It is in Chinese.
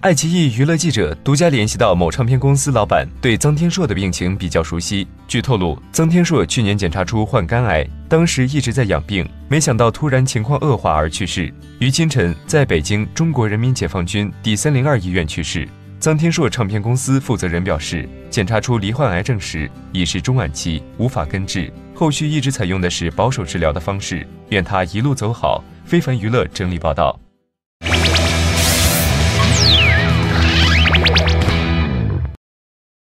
爱奇艺娱乐记者独家联系到某唱片公司老板对臧天朔的病情比较熟悉。据透露，臧天朔去年检查出患肝癌，当时一直在养病，没想到突然情况恶化而去世。于清晨在北京中国人民解放军第三零二医院去世。臧天朔唱片公司负责人表示，检查出罹患癌症时，已是中晚期，无法根治。后续一直采用的是保守治疗的方式，愿他一路走好。非凡娱乐整理报道。